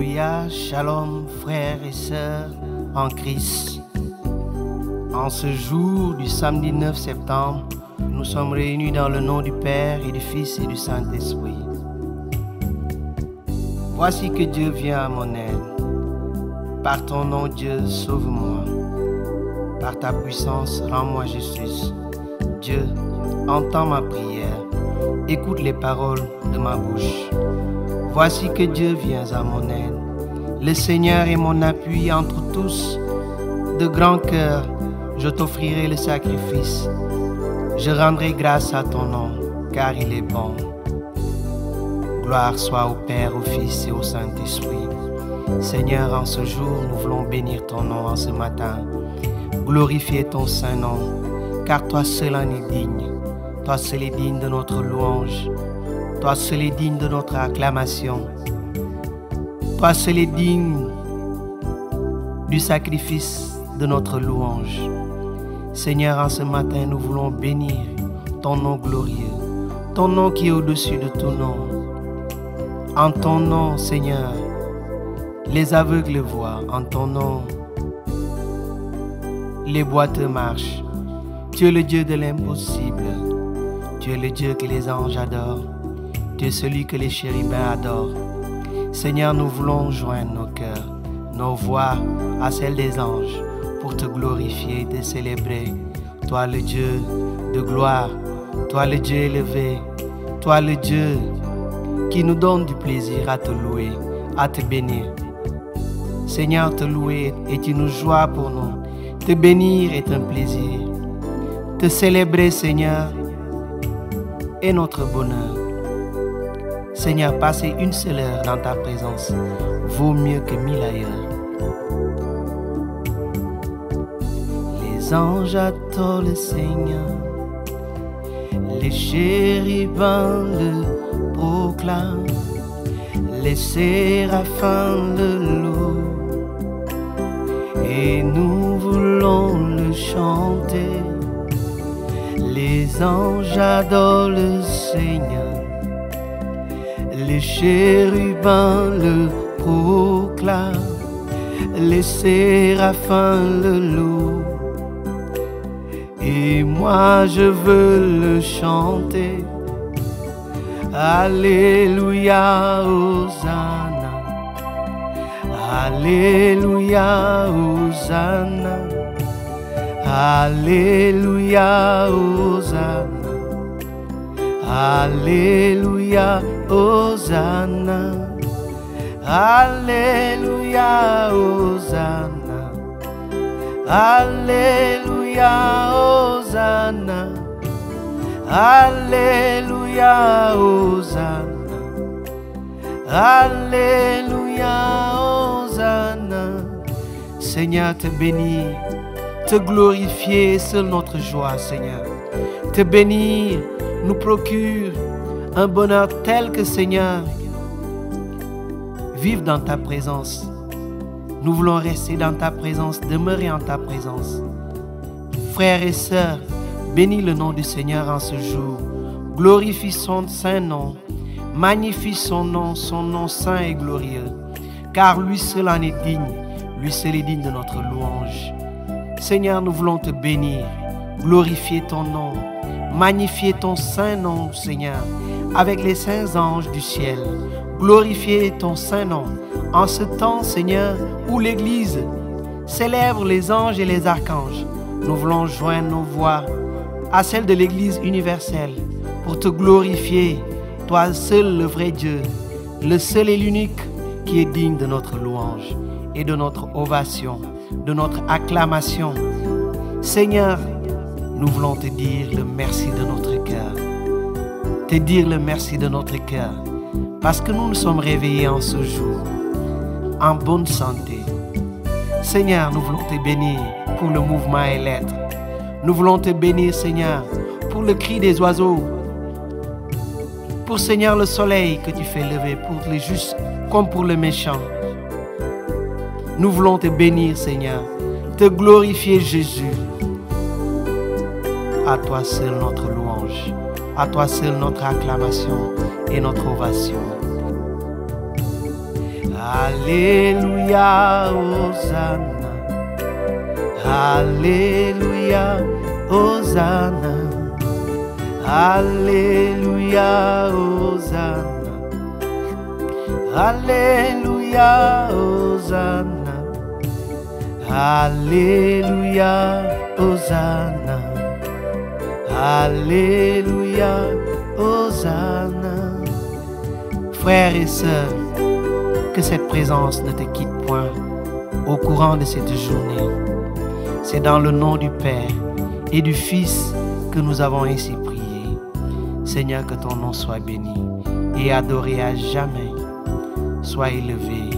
Alléluia, shalom frères et sœurs en Christ. En ce jour du samedi 9 septembre, nous sommes réunis dans le nom du Père et du Fils et du Saint-Esprit. Voici que Dieu vient à mon aide. Par ton nom, Dieu, sauve-moi. Par ta puissance, rends-moi justice. Dieu, entends ma prière. Écoute les paroles de ma bouche. Voici que Dieu vient à mon aide. Le Seigneur est mon appui entre tous. De grand cœur, je t'offrirai le sacrifice. Je rendrai grâce à ton nom, car il est bon. Gloire soit au Père, au Fils et au Saint-Esprit. Seigneur, en ce jour, nous voulons bénir ton nom en ce matin. Glorifier ton saint nom, car toi seul en es digne. Toi seul est digne de notre louange. Toi seul est digne de notre acclamation. Toi seul est digne du sacrifice de notre louange. Seigneur, en ce matin, nous voulons bénir ton nom glorieux, ton nom qui est au-dessus de tout nom. En ton nom, Seigneur, les aveugles voient. En ton nom, les boiteux marchent. Tu es le Dieu de l'impossible. Tu es le Dieu que les anges adorent. Tu es celui que les chérubins adorent. Seigneur, nous voulons joindre nos cœurs, nos voix à celles des anges pour te glorifier et te célébrer. Toi le Dieu de gloire, toi le Dieu élevé, toi le Dieu qui nous donne du plaisir à te louer, à te bénir. Seigneur, te louer est une joie pour nous. Te bénir est un plaisir. Te célébrer, Seigneur, est notre bonheur. Seigneur, passer une seule heure dans ta présence. Vaut mieux que mille ailleurs. Les anges adorent le Seigneur, les chérubins le proclament, les séraphins le louent, et nous voulons le chanter. Les anges adorent le Seigneur les chérubins le proclament, les séraphins le louent. Et moi je veux le chanter. Alléluia, Hosanna. Alléluia, Hosanna. Alléluia, Hosanna. Alléluia, Hosanna. Alléluia, Hosanna. Alléluia, Hosanna. Alléluia, Hosanna. Alléluia, Hosanna. Seigneur, te bénir, te glorifier, seule notre joie, Seigneur. Te bénir nous procure un bonheur tel que Seigneur, vive dans ta présence. Nous voulons rester dans ta présence, demeurer en ta présence. Frères et sœurs, bénis le nom du Seigneur en ce jour. Glorifie son saint nom. Magnifie son nom, son nom saint et glorieux. Car lui seul en est digne. Lui seul est digne de notre louange. Seigneur, nous voulons te bénir, glorifier ton nom, magnifier ton saint nom, Seigneur, avec les saints anges du ciel. Glorifier ton saint nom en ce temps, Seigneur, où l'Église célèbre les anges et les archanges. Nous voulons joindre nos voix à celles de l'Église universelle pour te glorifier, toi seul le vrai Dieu, le seul et l'unique qui est digne de notre louange et de notre ovation, de notre acclamation. Seigneur, nous voulons te dire le merci de notre cœur. Te dire le merci de notre cœur. Parce que nous nous sommes réveillés en ce jour, en bonne santé. Seigneur, nous voulons te bénir pour le mouvement et l'être. Nous voulons te bénir, Seigneur, pour le cri des oiseaux. Pour, Seigneur, le soleil que tu fais lever pour les justes comme pour les méchants. Nous voulons te bénir, Seigneur, te glorifier, Jésus. À toi seul notre louange, à toi seul notre acclamation et notre ovation. Alléluia, Hosanna. Alléluia, Hosanna. Alléluia, Hosanna. Alléluia, Hosanna. Alléluia, Hosanna. Alléluia, Hosanna. Frères et sœurs, que cette présence ne te quitte point au courant de cette journée. C'est dans le nom du Père et du Fils que nous avons ainsi prié. Seigneur, que ton nom soit béni et adoré à jamais. Sois élevé